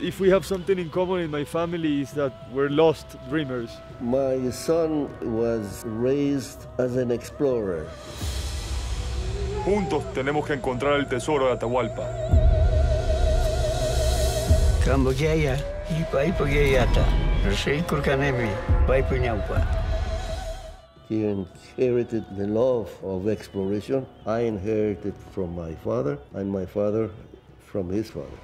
if we have something in common in my family is that we're lost dreamers. My son was raised as an explorer. Juntos tenemos que encontrar el tesoro de Atahualpa. Kurkanemi, He inherited the love of exploration. I inherited from my father, and my father from his father.